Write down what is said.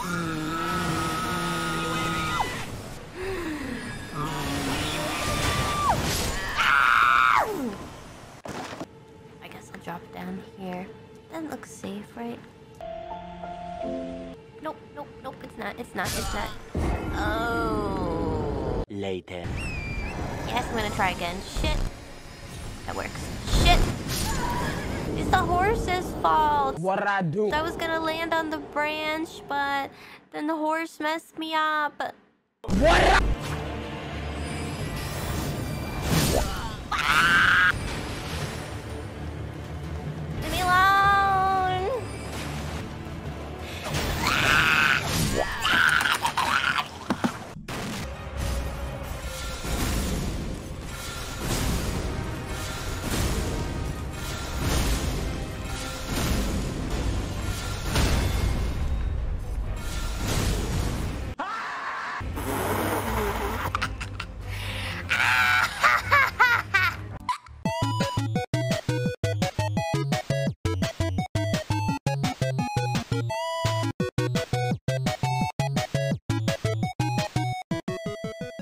I guess I'll drop down here. That looks safe, right? Nope, nope, nope, it's not, it's not, it's not. Oh. Later. Yes, I'm gonna try again. Shit. That works. It's the horse's fault! What did I do? I was gonna land on the branch, but then the horse messed me up. What?